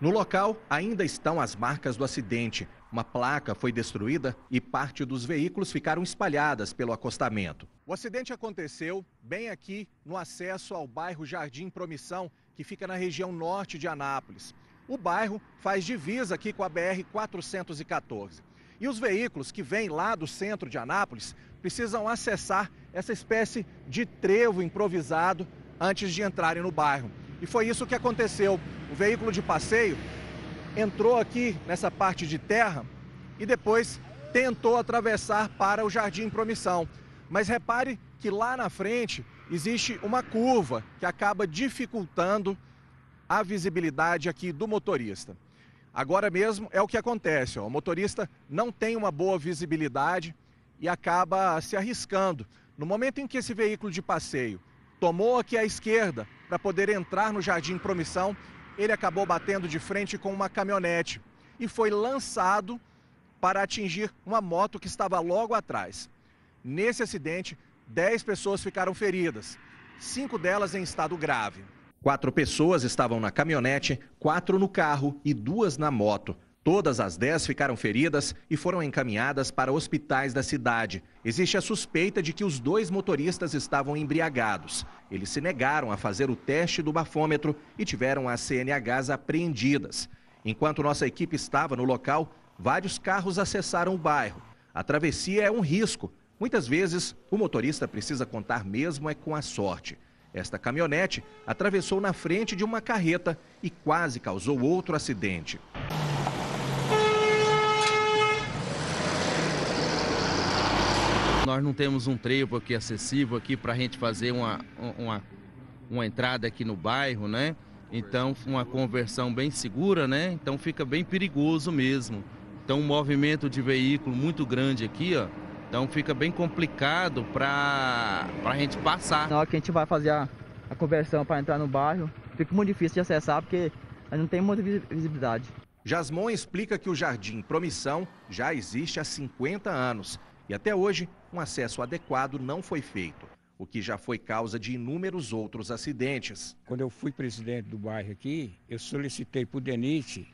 No local ainda estão as marcas do acidente. Uma placa foi destruída e parte dos veículos ficaram espalhadas pelo acostamento. O acidente aconteceu bem aqui no acesso ao bairro Jardim Promissão, que fica na região norte de Anápolis. O bairro faz divisa aqui com a BR 414. E os veículos que vêm lá do centro de Anápolis precisam acessar essa espécie de trevo improvisado antes de entrarem no bairro. E foi isso que aconteceu. O veículo de passeio entrou aqui nessa parte de terra e depois tentou atravessar para o Jardim Promissão. Mas repare que lá na frente existe uma curva que acaba dificultando a visibilidade aqui do motorista. Agora mesmo é o que acontece: ó, o motorista não tem uma boa visibilidade e acaba se arriscando. No momento em que esse veículo de passeio tomou aqui à esquerda para poder entrar no Jardim Promissão, ele acabou batendo de frente com uma caminhonete e foi lançado para atingir uma moto que estava logo atrás. Nesse acidente, 10 pessoas ficaram feridas, cinco delas em estado grave. Quatro pessoas estavam na caminhonete, quatro no carro e duas na moto. Todas as dez ficaram feridas e foram encaminhadas para hospitais da cidade. Existe a suspeita de que os dois motoristas estavam embriagados. Eles se negaram a fazer o teste do bafômetro e tiveram as CNHs apreendidas. Enquanto nossa equipe estava no local, vários carros acessaram o bairro. A travessia é um risco. Muitas vezes, o motorista precisa contar mesmo é com a sorte. Esta caminhonete atravessou na frente de uma carreta e quase causou outro acidente. Nós não temos um trevo aqui acessível aqui para a gente fazer uma, uma, uma entrada aqui no bairro, né? Então, uma conversão bem segura, né? Então fica bem perigoso mesmo. Então, um movimento de veículo muito grande aqui, ó. Então fica bem complicado para a gente passar. Na hora que a gente vai fazer a, a conversão para entrar no bairro, fica muito difícil de acessar porque a gente não tem muita visibilidade. Jasmon explica que o Jardim Promissão já existe há 50 anos e até hoje um acesso adequado não foi feito, o que já foi causa de inúmeros outros acidentes. Quando eu fui presidente do bairro aqui, eu solicitei para o DENIT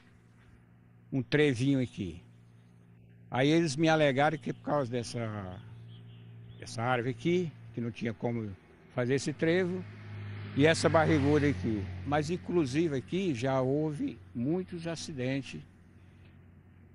um trevinho aqui. Aí eles me alegaram que por causa dessa, dessa árvore aqui, que não tinha como fazer esse trevo, e essa barriguda aqui. Mas inclusive aqui já houve muitos acidentes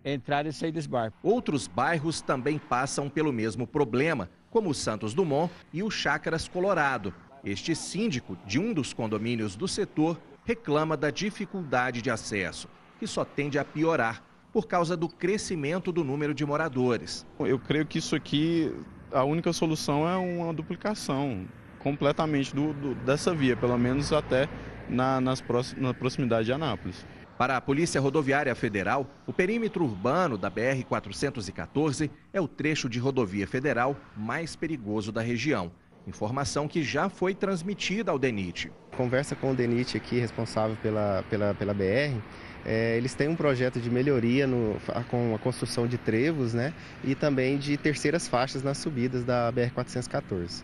entrar e sair desse bairro. Outros bairros também passam pelo mesmo problema, como o Santos Dumont e o Chácaras Colorado. Este síndico de um dos condomínios do setor reclama da dificuldade de acesso, que só tende a piorar por causa do crescimento do número de moradores. Eu creio que isso aqui, a única solução é uma duplicação completamente do, do dessa via, pelo menos até na, nas na proximidade de Anápolis. Para a Polícia Rodoviária Federal, o perímetro urbano da BR-414 é o trecho de rodovia federal mais perigoso da região. Informação que já foi transmitida ao DENIT. Conversa com o DENIT aqui, responsável pela, pela, pela BR, é, eles têm um projeto de melhoria no, com a construção de trevos né, e também de terceiras faixas nas subidas da BR-414.